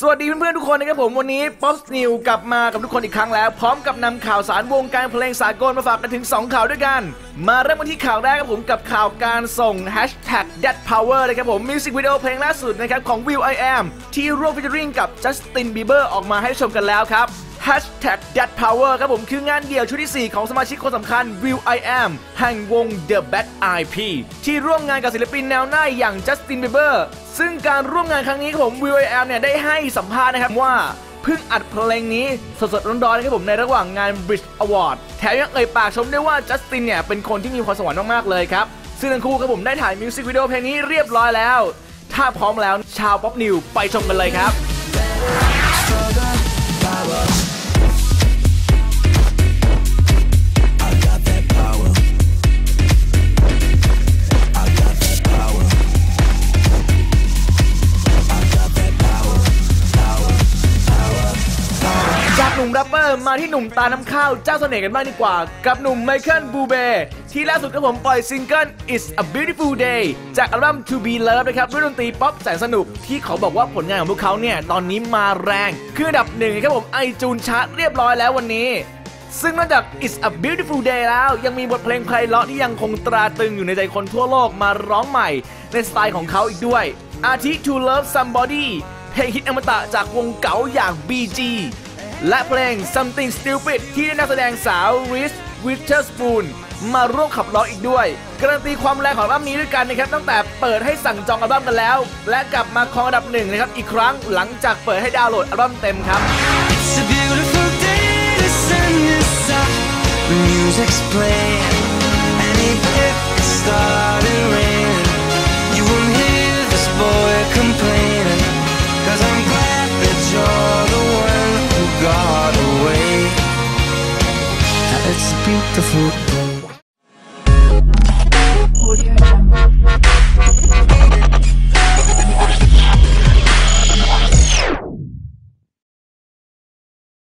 สวัสดีเพื่อนๆทุกคนนะครับผมวันนี้ป๊อปนิวกลับมากับทุกคนอีกครั้งแล้ว พร้อมกับนำข่าวสารวงการเพลงสากลมาฝากกันถึง 2 ข่าวด้วยกัน มาเริ่มกันที่ข่าวแรกครับผมกับข่าวการส่ง Hashtag dead Power นะครับผมมิวสิกวิดีโอเพลงล่าสุดนะครับของ Will I Am ที่ร่วมฟิชเจอริงกับ Justin Bieber ออกมาให้ชมกันแล้วครับ Hashtag That Power ครับผมคืองานเดี่ยวชุดที่ 4 ของสมาชิกคนสำคัญ Will I Am แห่งวง The Bad IP ที่ร่วมงานกับศิลปินแนวหน้าอย่าง Justin Bieber ซึ่งการร่วมงานครั้งนี้ครับผม Will I Am เนี่ยได้ให้สัมภาษณ์นะครับว่าเพิ่งอัดเพลงนี้สดๆร้อนๆนะครับผมในระหว่างงาน Bridge Award แถมยังเอ่ยปากชมได้ว่าจัสตินเนี่ยเป็นคนที่มีพรสวรรค์มากๆเลยครับ ซึ่งทั้งคู่ครับผมได้ถ่ายมิวสิกวิดีโอเพลงนี้เรียบร้อยแล้ว ถ้าพร้อมแล้วชาวป๊อปนิวไปชมกันเลยครับ หนุ่มแรปเปอร์มาที่หนุ่มตาน้ำข้าวเจ้าเสน่ห์กันบ้างดีกว่า กับหนุ่ม Michael Bublé ที่ล่าสุดก็ผมปล่อยซิงเกิล It's a Beautiful Day จากอัลบั้ม To Be Loved นะครับด้วยดนตรีป๊อปแสนสนุก ที่เขาบอกว่าผลงานของพวกเขาเนี่ย ตอนนี้มาแรงคืออันดับหนึ่งครับผม iTunes chart เรียบร้อยแล้ววันนี้ ซึ่งนอกจาก It's a Beautiful Day แล้วยังมีบทเพลงไพเราะที่ยังคงตราตรึงอยู่ในใจคนทั่วโลกมาร้องใหม่ ในสไตล์ของเขาอีกด้วยอาทิ To Love Somebody เพลงฮิตอมตะจากวงเก๋าอย่าง BG และเพลง Something Stupid ที่ได้นักแสดงสาว Reese Witherspoon มาร่วมขับร้องอีกด้วย การันตีความแรงของอัลบั้มนี้ด้วยกันนะครับตั้งแต่เปิดให้สั่งจองอัลบั้มกันแล้ว และกลับมาครองอันดับหนึ่งนะครับอีกครั้งหลังจากเปิดให้ดาวน์โหลดอัลบั้มเต็มครับ It's a beautiful day to send this out. The music's playing, and if it it's a beautiful day.